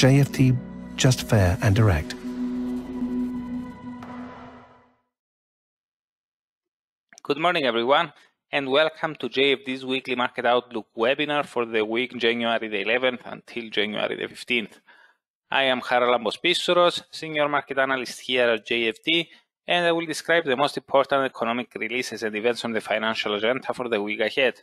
JFD, just fair and direct. Good morning, everyone, and welcome to JFD's weekly market outlook webinar for the week January the 11th until January the 15th. I am Charalambos Pissouros, Senior Market Analyst here at JFD, and I will describe the most important economic releases and events on the financial agenda for the week ahead.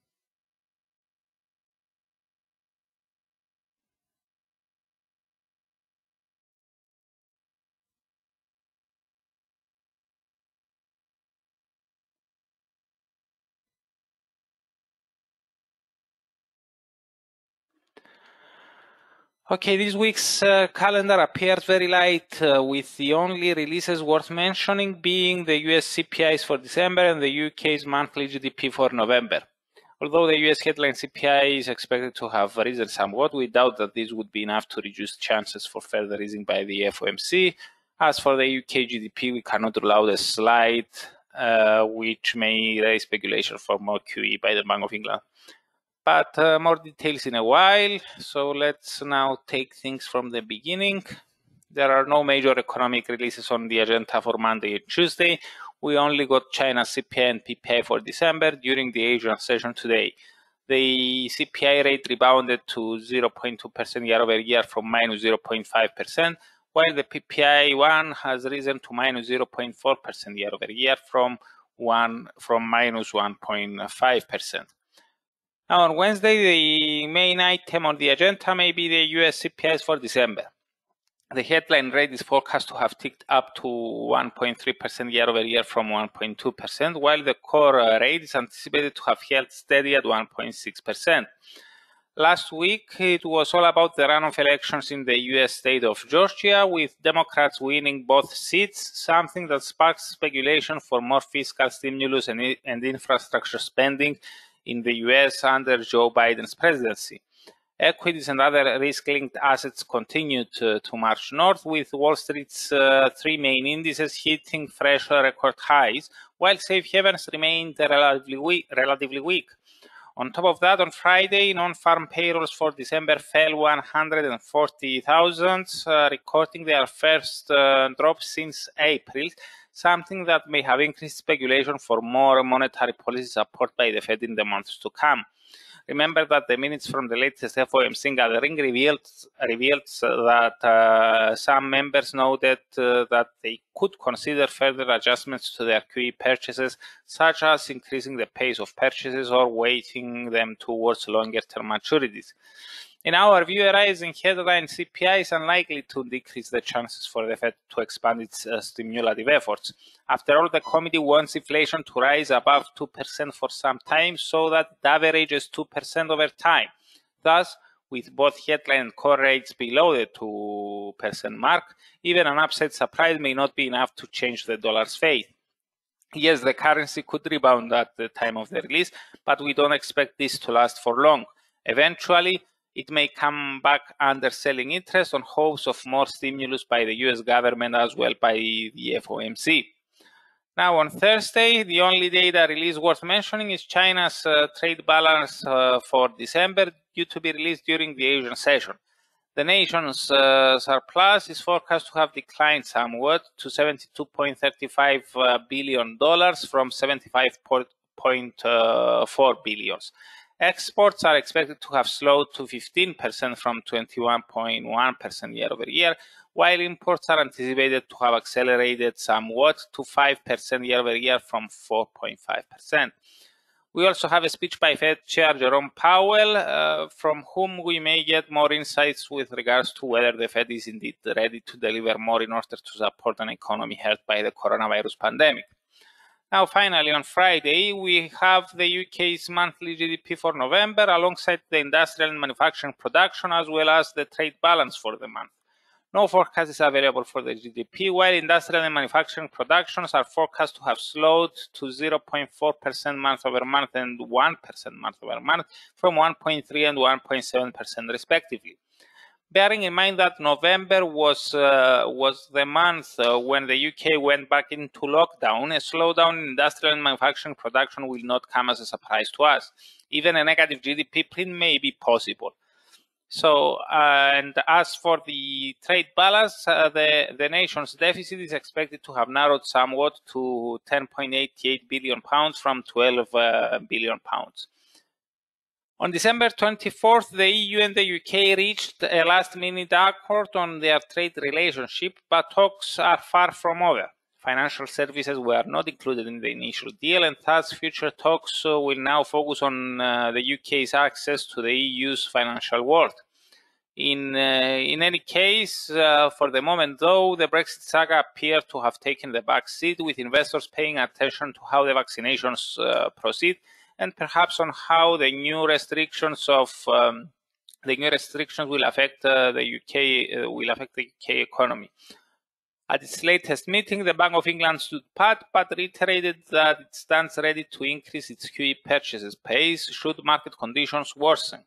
Okay, this week's uh, calendar appeared very light, uh, with the only releases worth mentioning being the US CPIs for December and the UK's monthly GDP for November. Although the US headline CPI is expected to have risen somewhat, we doubt that this would be enough to reduce chances for further easing by the FOMC. As for the UK GDP, we cannot rule out a slide uh, which may raise speculation for more QE by the Bank of England but uh, more details in a while. So let's now take things from the beginning. There are no major economic releases on the agenda for Monday and Tuesday. We only got China's CPI and PPI for December during the Asian session today. The CPI rate rebounded to 0.2% year over year from minus 0.5%, while the PPI one has risen to minus 0.4% year over year from one from minus 1.5%. On Wednesday, the main item on the agenda may be the US CPIs for December. The headline rate is forecast to have ticked up to 1.3% year over year from 1.2%, while the core uh, rate is anticipated to have held steady at 1.6%. Last week, it was all about the runoff elections in the US state of Georgia, with Democrats winning both seats, something that sparks speculation for more fiscal stimulus and, and infrastructure spending in the US under Joe Biden's presidency. Equities and other risk linked assets continued to, to, march north, with Wall Street's uh, three main indices hitting fresh record highs, while safe havens remained relatively weak, relatively weak. On top of that, on Friday, non farm payrolls for December fell 140,000, uh, recording their first uh, drop since April, something that may have increased speculation for more monetary policy support by the Fed in the months to come. Remember that the minutes from the latest FOMC gathering revealed, revealed that uh, some members noted uh, that they could consider further adjustments to their QE purchases, such as increasing the pace of purchases or weighting them towards longer term maturities. In our view, a rising headline CPI is unlikely to decrease the chances for the Fed to expand its uh, stimulative efforts. After all, the committee wants inflation to rise above 2% for some time so that it averages 2% over time. Thus, with both headline and core rates below the 2% mark, even an upside surprise may not be enough to change the dollar's fate. Yes, the currency could rebound at the time of the release, but we don't expect this to last for long. Eventually, it may come back under selling interest on hopes of more stimulus by the US government as well by the FOMC. Now, on Thursday, the only data release worth mentioning is China's uh, trade balance uh, for December, due to be released during the Asian session. The nation's uh, surplus is forecast to have declined somewhat to $72.35 uh, billion from $75.4 uh, billion. Exports are expected to have slowed to 15% from 21.1% year over year, while imports are anticipated to have accelerated somewhat to 5% year over year from 4.5%. We also have a speech by Fed Chair Jerome Powell, uh, from whom we may get more insights with regards to whether the Fed is indeed ready to deliver more in order to support an economy hurt by the coronavirus pandemic. Now, finally, on Friday, we have the UK's monthly GDP for November alongside the industrial and manufacturing production as well as the trade balance for the month. No forecast is available for the GDP, while industrial and manufacturing productions are forecast to have slowed to 0.4% month over month and 1% month over month from 1.3 and 1.7% respectively. Bearing in mind that November was uh, was the month uh, when the UK went back into lockdown, a slowdown in industrial and manufacturing production will not come as a surprise to us. Even a negative GDP print may be possible. So, uh, and as for the trade balance, uh, the, the nation's deficit is expected to have narrowed somewhat to 10.88 billion pounds from 12 uh, billion pounds. On December 24th, the EU and the UK reached a last minute accord on their trade relationship, but talks are far from over. Financial services were not included in the initial deal, and thus future talks uh, will now focus on uh, the UK's access to the EU's financial world. In, uh, in any case, uh, for the moment though, the Brexit saga appears to have taken the back seat, with investors paying attention to how the vaccinations uh, proceed and perhaps on how the new restrictions of um, the new restrictions will affect uh, the UK uh, will affect the UK economy. At its latest meeting, the Bank of England stood pat but reiterated that it stands ready to increase its QE purchases pace should market conditions worsen.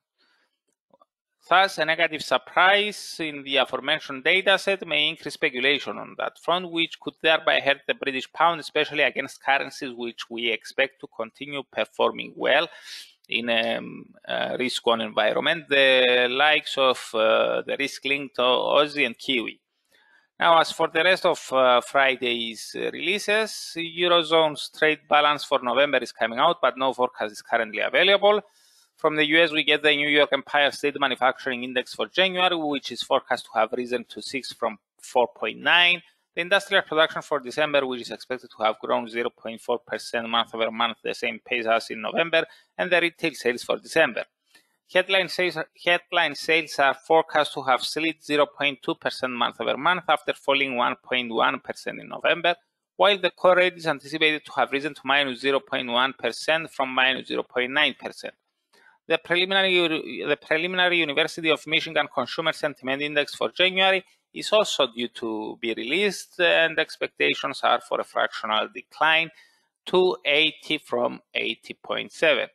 Thus, a negative surprise in the aforementioned dataset may increase speculation on that front, which could thereby hurt the British pound, especially against currencies which we expect to continue performing well in a, a risk-on environment, the likes of uh, the risk-linked Aussie and Kiwi. Now, as for the rest of uh, Friday's releases, Eurozone's trade balance for November is coming out, but no forecast is currently available. From the US, we get the New York Empire State Manufacturing Index for January, which is forecast to have risen to 6 from 4.9. The industrial production for December, which is expected to have grown 0.4% month over month, the same pace as in November, and the retail sales for December. Headline sales, headline sales are forecast to have slid 0.2% month over month after falling 1.1% in November, while the core rate is anticipated to have risen to minus 0.1 from minus 0.9%. The preliminary, the preliminary University of Michigan Consumer Sentiment Index for January is also due to be released, and expectations are for a fractional decline to 80 from 80.7.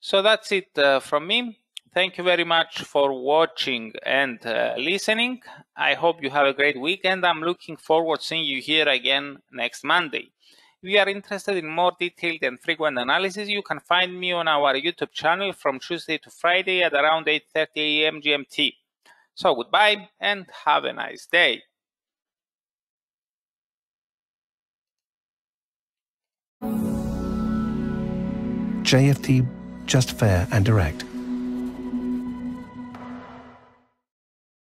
So that's it uh, from me. Thank you very much for watching and uh, listening. I hope you have a great weekend. I'm looking forward to seeing you here again next Monday. If you are interested in more detailed and frequent analysis, you can find me on our YouTube channel from Tuesday to Friday at around 8.30 a.m. GMT. So goodbye and have a nice day. JFD, just fair and direct.